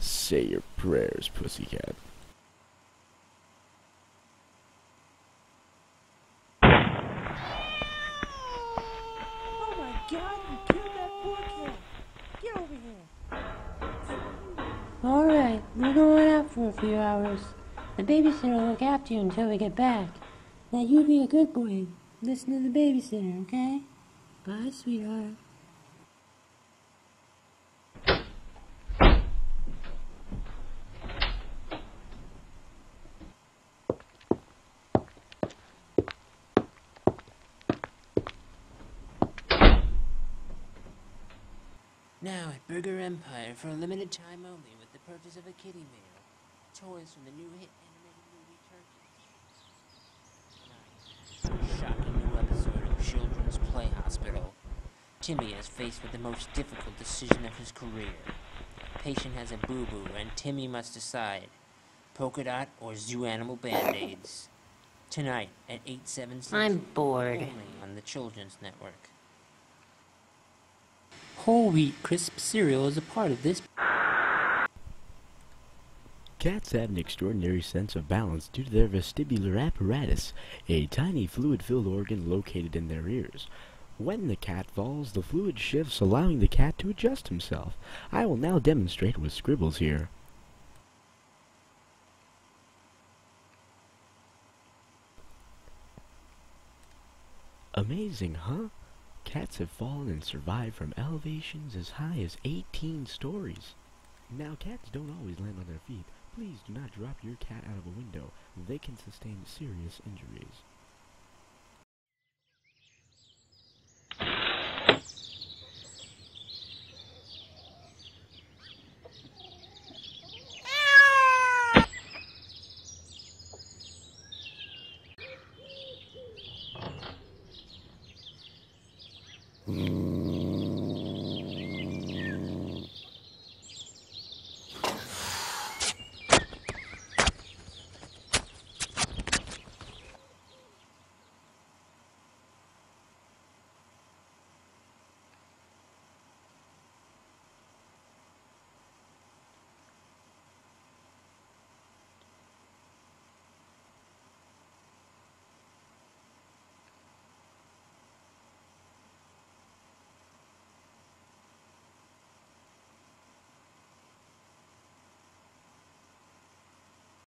say your prayers, pussycat. Oh my god, you killed that poor cat. Get over here. Alright, we're going out for a few hours. The babysitter will look after you until we get back. Now you be a good boy. Listen to the babysitter, okay? Bye, sweetheart. Now at Burger Empire for a limited time only with the purchase of a kitty meal. Toys from the new hit animated movie Turkey. Tonight, a shocking new episode of Children's Play Hospital. Timmy is faced with the most difficult decision of his career. Patient has a boo-boo and Timmy must decide. Polka dot or zoo animal band-aids. Tonight at 8, 7 Central. I'm bored. Only on the Children's Network. Whole wheat crisp cereal is a part of this Cats have an extraordinary sense of balance due to their vestibular apparatus, a tiny fluid-filled organ located in their ears. When the cat falls, the fluid shifts, allowing the cat to adjust himself. I will now demonstrate with scribbles here. Amazing, huh? Cats have fallen and survived from elevations as high as 18 stories. Now, cats don't always land on their feet. Please do not drop your cat out of a window. They can sustain serious injuries.